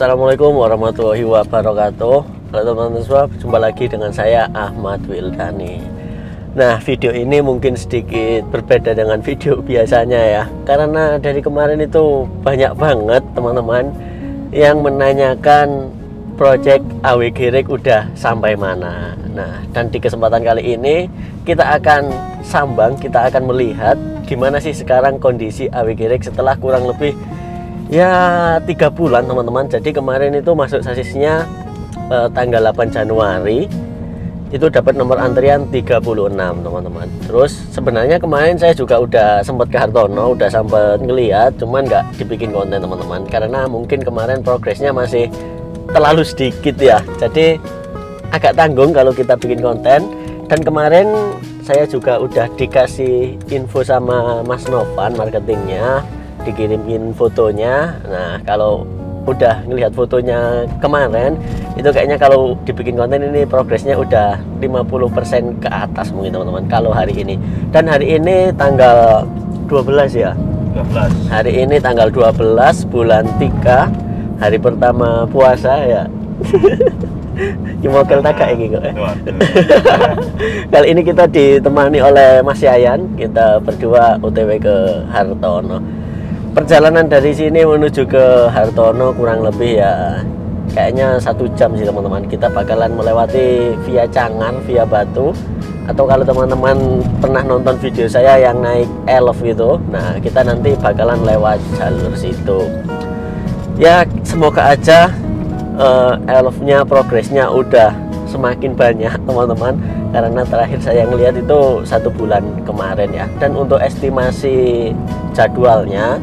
Assalamualaikum warahmatullahi wabarakatuh. Halo teman-teman semua, jumpa lagi dengan saya Ahmad Wildani Nah video ini mungkin sedikit berbeda dengan video biasanya ya. Karena dari kemarin itu banyak banget teman-teman Yang menanyakan project AWG Rek udah sampai mana. Nah dan di kesempatan kali ini kita akan sambang, kita akan melihat Gimana sih sekarang kondisi AWG Rek setelah kurang lebih ya tiga bulan teman-teman. Jadi kemarin itu masuk sasisnya eh, tanggal 8 Januari. Itu dapat nomor antrian 36 teman-teman. Terus sebenarnya kemarin saya juga udah sempat ke Hartono udah sempat ngeliat cuman nggak dibikin konten teman-teman. Karena mungkin kemarin progresnya masih terlalu sedikit ya. Jadi agak tanggung kalau kita bikin konten. Dan kemarin saya juga udah dikasih info sama Mas Novan marketingnya dikirimin fotonya nah kalau udah ngelihat fotonya kemarin itu kayaknya kalau dibikin konten ini progresnya udah 50% ke atas mungkin teman-teman kalau hari ini dan hari ini tanggal 12 ya 12 hari ini tanggal 12 bulan 3 hari pertama puasa ya Gimokil tagak ini kok. eh. Kali ini kita ditemani oleh Mas Yayan. Kita berdua OTW ke Hartono perjalanan dari sini menuju ke Hartono kurang lebih ya kayaknya satu jam sih teman-teman. Kita bakalan melewati via Cangan via Batu atau kalau teman-teman pernah nonton video saya yang naik elf gitu nah kita nanti bakalan lewat jalur situ. Ya semoga aja uh, elfnya progresnya udah semakin banyak teman-teman. Karena terakhir saya ngelihat itu satu bulan kemarin ya. Dan untuk estimasi jadwalnya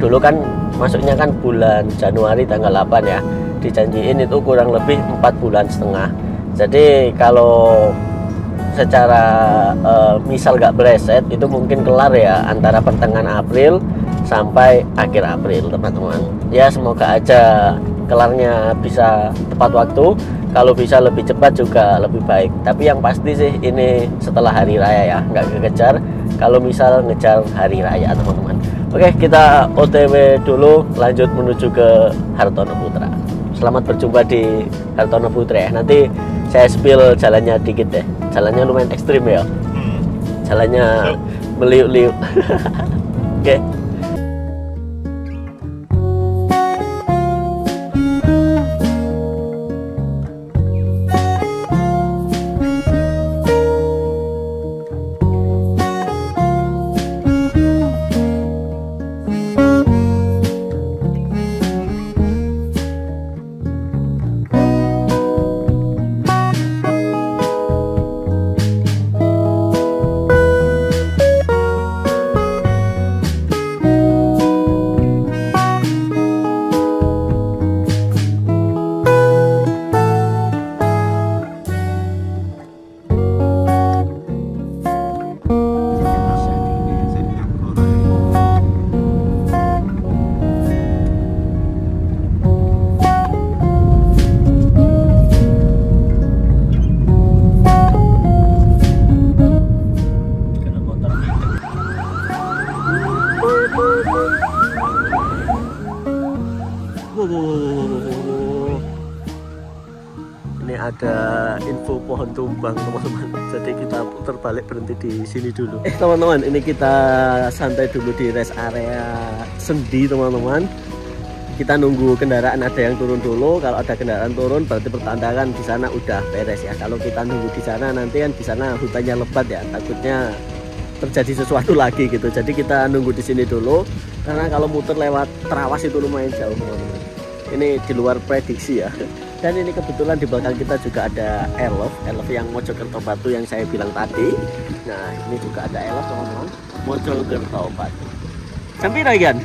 dulu kan masuknya kan bulan Januari tanggal 8 ya. Dijanjiin itu kurang lebih empat bulan setengah. Jadi kalau secara uh, misal gak bereset itu mungkin kelar ya antara pertengahan April sampai akhir April teman-teman. Ya semoga aja kelarnya bisa tepat waktu. Kalau bisa lebih cepat juga lebih baik. Tapi yang pasti sih ini setelah hari raya ya nggak kekejar. Kalau misal ngejar hari raya teman-teman Oke, kita OTW dulu lanjut menuju ke Hartono Putra. Selamat berjumpa di Hartono Putra ya. Nanti saya spill jalannya dikit deh. Jalannya lumayan ekstrim ya. Hmm. Jalannya meliuk-liuk. Oke. Kalau Ini ada info pohon tumbang teman-teman. Jadi kita putar balik berhenti di sini dulu. Eh teman-teman, ini kita santai dulu di rest area sendi teman-teman. Kita nunggu kendaraan ada yang turun dulu. Kalau ada kendaraan turun berarti pertandakan di sana udah beres ya. Kalau kita nunggu di sana nanti kan di sana hutannya lebat ya. Takutnya terjadi sesuatu lagi gitu. Jadi kita nunggu di sini dulu karena kalau muter lewat terawas itu lumayan jauh teman-teman. Ini di luar prediksi ya. Dan ini kebetulan di belakang kita juga ada Elf, Elf yang Mojokerto Batu yang saya bilang tadi. Nah, ini juga ada Elf teman-teman, Mojokerto Batu. Sampai kan?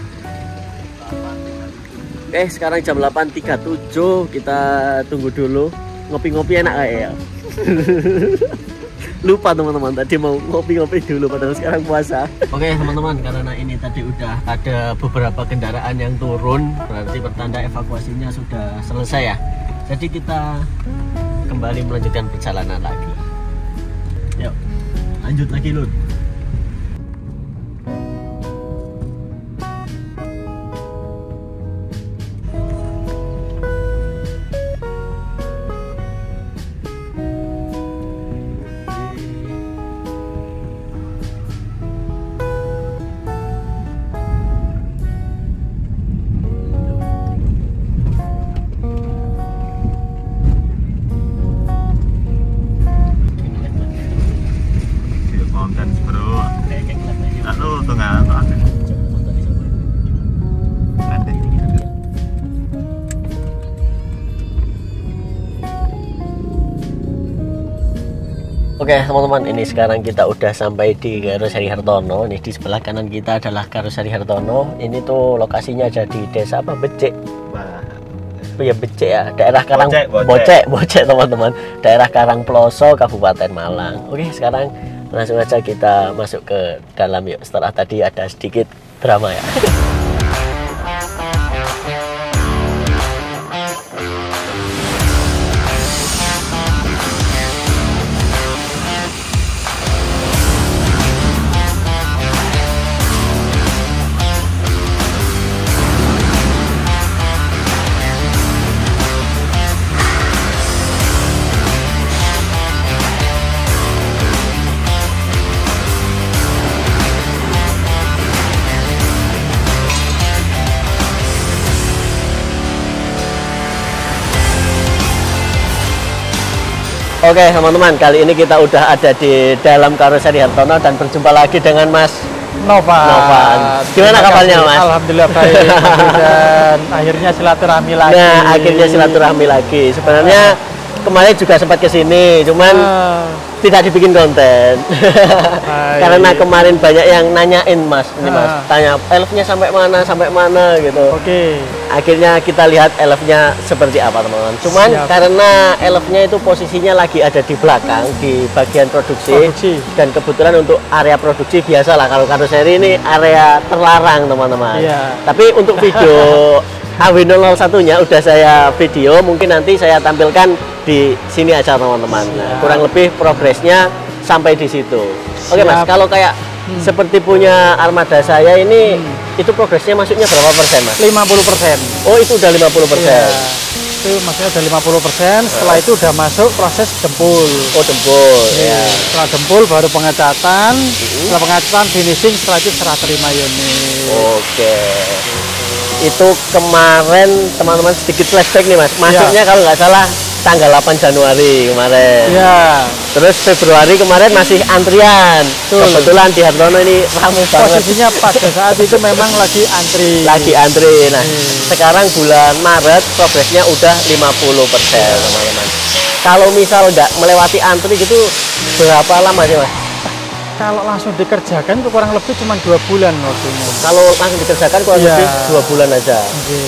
Oke, sekarang jam 8.37 kita tunggu dulu. Ngopi-ngopi enak kayak ya. lupa teman-teman. Tadi mau ngopi-ngopi dulu padahal sekarang puasa. Oke teman-teman karena ini tadi udah ada beberapa kendaraan yang turun berarti pertanda evakuasinya sudah selesai ya. Jadi kita kembali melanjutkan perjalanan lagi. Yuk lanjut lagi Lun Oke teman-teman ini sekarang kita udah sampai di Karoseri Hartono. Ini di sebelah kanan kita adalah Karoseri Hartono. Ini tuh lokasinya ada di desa apa? Becek Oh ya Becek ya? Daerah Karang Bocek, Bocek. Teman-teman. Daerah Karang Ploso Kabupaten Malang. Oke sekarang langsung aja kita masuk ke dalam yuk. Setelah tadi ada sedikit drama ya Oke teman-teman, kali ini kita udah ada di dalam karoseri Hartono dan berjumpa lagi dengan Mas Nova. Nova. Gimana kabarnya. Mas? Alhamdulillah baik. dan akhirnya silaturahmi lagi. Nah, akhirnya silaturahmi lagi. Sebenarnya kemarin juga sempat ke sini, cuman Ah, tidak dibikin konten. Karena kemarin banyak yang nanyain, Mas. Ini Mas, Ah. tanya elfnya sampai mana, sampai mana gitu. Oke. Akhirnya kita lihat elfnya seperti apa, teman-teman. Cuman Siap. karena elfnya itu posisinya lagi ada di belakang di bagian produksi, Produksi. dan kebetulan untuk area produksi biasalah kalau karoseri ini area terlarang, teman-teman. Iya. Tapi untuk video AW001-nya udah saya video, mungkin nanti saya tampilkan di sini aja teman-teman. Nah, kurang lebih progresnya sampai di situ. Oke Mas, kalau kayak seperti punya armada saya ini, itu progresnya masuknya berapa persen Mas? 50 persen. Oh itu udah 50 persen. Itu maksudnya udah 50 persen. Setelah itu udah masuk proses dempul. Oh jempol ya. Setelah dempul baru pengecatan. Setelah pengecatan finishing, setelah itu serah terima unit. Oke. Itu kemarin teman-teman sedikit flashback nih mas. Masuknya kalau nggak salah tanggal 8 Januari kemarin. Ya, Terus Februari kemarin masih antrian. Betul. Kebetulan di Hartono ini ramai banget. posisinya pada saat itu memang lagi antri. Lagi antri. Nah, Hmm. sekarang bulan Maret progresnya udah 50% teman-teman. Kalau misal nggak melewati antri gitu berapa lama sih mas? Kalau langsung dikerjakan itu kurang lebih cuma dua bulan waktunya. Kalau langsung dikerjakan kurang Iya. lebih dua bulan aja. Oke.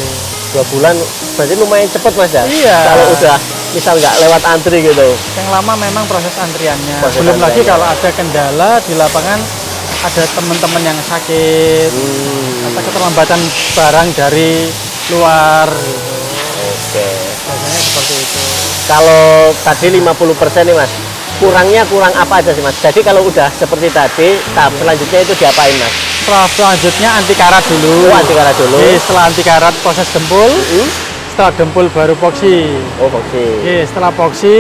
Dua bulan berarti lumayan cepet mas ya? Iya. Kalau udah misal nggak lewat antri gitu. Yang lama memang proses antriannya. Proses Belum lagi antriannya. kalau ada kendala di lapangan ada teman-teman yang sakit Hmm, atau keterlambatan barang dari luar gitu. Oke. Biasanya seperti itu. Kalau tadi 50% nih mas, kurangnya kurang apa aja sih mas? Jadi kalau udah seperti tadi, tahap selanjutnya itu diapain mas? Setelah selanjutnya anti karat dulu. Oh, anti karat dulu. Oke, setelah anti karat proses dempul. Hmm? Setelah dempul baru poksi. Oh oke. Oke, setelah poksi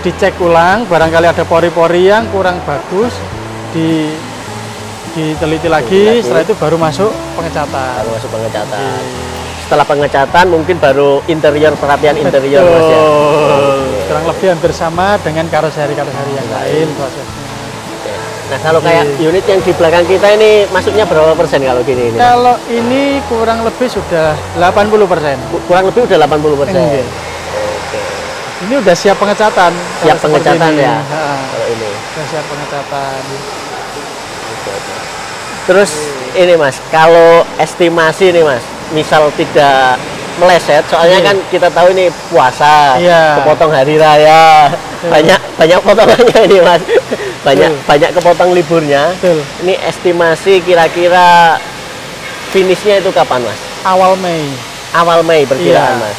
dicek ulang, barangkali ada pori-pori yang kurang bagus, di diteliti lagi, lagi. setelah itu baru masuk pengecatan. Baru masuk pengecatan. Setelah pengecatan mungkin baru interior perapian interior mas ya. Kurang lebih hampir sama dengan karoseri-karoseri yang lain prosesnya. Oke. Nah kalau kayak unit yang di belakang kita ini masuknya berapa persen kalau gini ini? Kalau ini kurang lebih sudah 80 persen. Kurang lebih udah 80 persen. Iya. Oke. Ini udah siap pengecatan. Siap pengecatan ini. ya? Ha, Kalau ini. Sudah siap pengecatan. Terus ini mas, kalau estimasi nih mas, misal tidak meleset, soalnya Iya. kan kita tahu ini puasa, Iya. kepotong hari raya, banyak banyak potongannya ini mas, banyak Betul. banyak kepotong liburnya. Betul. Ini estimasi kira-kira finishnya itu kapan mas? Awal Mei. Awal Mei perkiraan Iya. mas,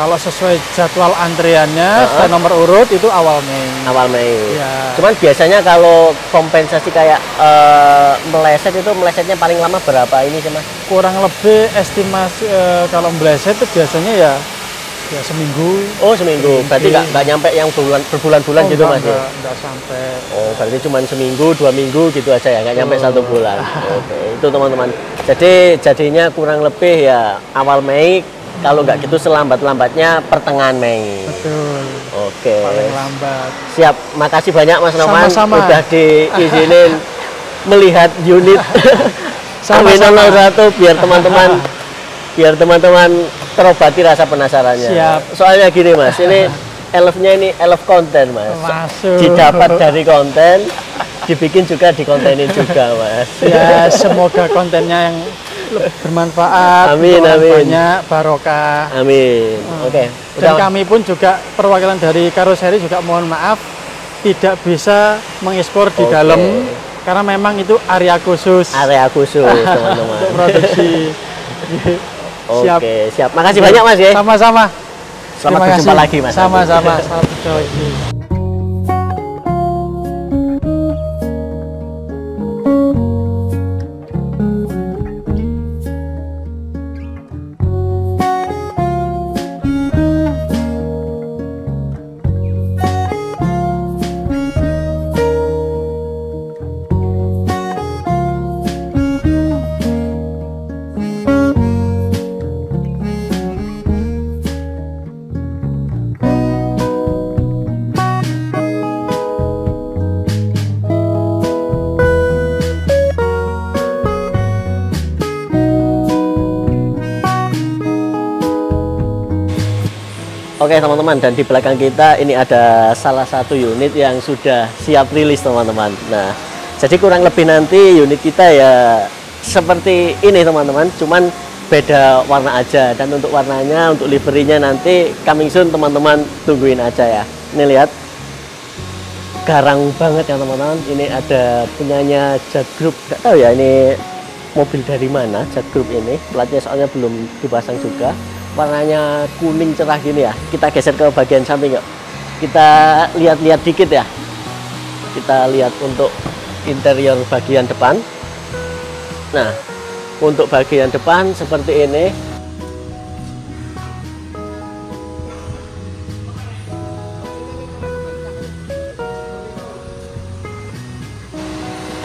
Kalau sesuai jadwal antriannya, Ha-ha. sesuai nomor urut itu awal Mei. awal Mei. Iya. Cuman biasanya kalau kompensasi kayak eh, meleset itu melesetnya paling lama berapa ini sih mas? Kurang lebih estimasi eh, kalau meleset itu biasanya ya ya seminggu. Oh seminggu, berarti Oke. nggak nggak nyampe yang berbulan berbulan-bulan Oh, gitu mas ya? enggak, enggak sampai. Oh berarti cuma seminggu, dua minggu gitu aja ya, nggak nyampe Oh. satu bulan. Oke, itu teman-teman. Jadi jadinya kurang lebih ya awal Mei, kalau nggak gitu selambat-lambatnya pertengahan Mei. Betul. Oke, Paling lambat. siap. Makasih banyak Mas Noman Sama-sama. udah diizinin melihat unit. Amin 01 biar teman-teman biar teman-teman terobati rasa penasarannya. Siap. Soalnya gini Mas, ini elfnya ini elf konten mas Masuk. didapat dari konten dibikin juga dikontenin juga mas Ya, semoga kontennya yang bermanfaat, Amin, amin. banyak, barokah. amin oke Dan udah kami pun juga perwakilan dari karoseri juga mohon maaf tidak bisa mengekspor di Oke. dalam karena memang itu area khusus area khusus teman-teman untuk produksi. oke Siap. siap makasih banyak mas ya Sama-sama. selamat Terima berjumpa kasih. lagi mas Sama-sama. Selamat berjumpa lagi. Oke teman-teman dan di belakang kita ini ada salah satu unit yang sudah siap rilis teman-teman. Nah jadi kurang lebih nanti unit kita ya seperti ini teman-teman, cuman beda warna aja dan untuk warnanya untuk liverinya nanti coming soon teman-teman tungguin aja ya. Ini lihat garang banget ya teman-teman. Ini ada punyanya Jet Group. Gak tahu ya ini mobil dari mana Jet Group ini. Platnya soalnya belum dipasang juga. Warnanya kuning cerah gini ya. Kita geser ke bagian samping yuk. Kita lihat-lihat dikit ya. Kita lihat untuk interior bagian depan. Nah, untuk bagian depan seperti ini.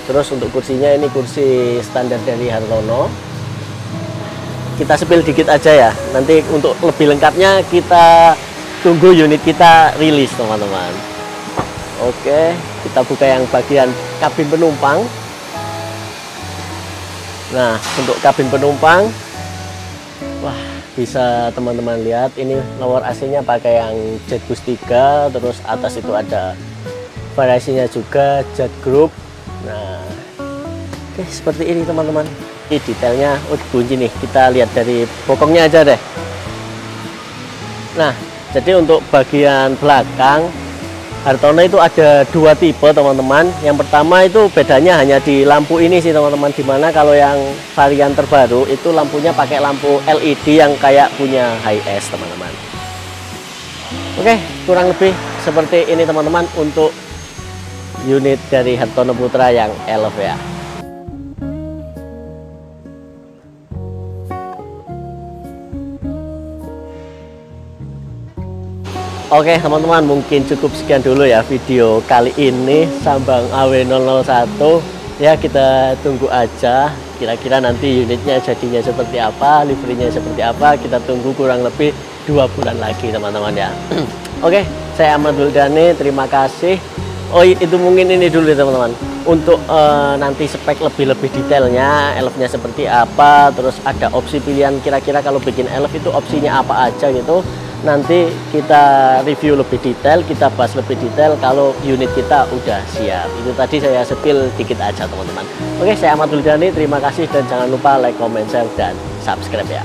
Terus untuk kursinya ini kursi standar dari Hartono. Kita sepil dikit aja ya. Nanti untuk lebih lengkapnya kita tunggu unit kita rilis teman-teman. Oke, kita buka yang bagian kabin penumpang. Nah, untuk kabin penumpang, wah bisa teman-teman lihat ini lower AC-nya pakai yang Jet Boost 3, terus atas itu ada variasinya juga Jet Group. Nah, oke seperti ini teman-teman. Ini detailnya, oh dikunci nih. Kita lihat dari bokongnya aja deh. Nah, jadi untuk bagian belakang Hartono itu ada dua tipe teman-teman. Yang pertama itu bedanya hanya di lampu ini sih teman-teman. Di mana kalau yang varian terbaru itu lampunya pakai lampu LED yang kayak punya HS teman-teman. Oke, kurang lebih seperti ini teman-teman untuk unit dari Hartono Putra yang Elf ya. Oke teman-teman mungkin cukup sekian dulu ya video kali ini. Sambang AW001 ya kita tunggu aja. Kira-kira nanti unitnya jadinya seperti apa liverynya seperti apa kita tunggu kurang lebih dua bulan lagi teman-teman ya. Oke saya Ahmad Duldani terima kasih. Oh itu mungkin ini dulu ya teman-teman. Untuk eh, nanti spek lebih-lebih detailnya elfnya seperti apa terus ada opsi pilihan kira-kira kalau bikin elf itu opsinya apa aja gitu nanti kita review lebih detail, kita bahas lebih detail kalau unit kita udah siap. Itu tadi saya sepil dikit aja teman-teman. Oke, saya Ahmad Duldani, terima kasih dan jangan lupa like, comment, share, dan subscribe ya.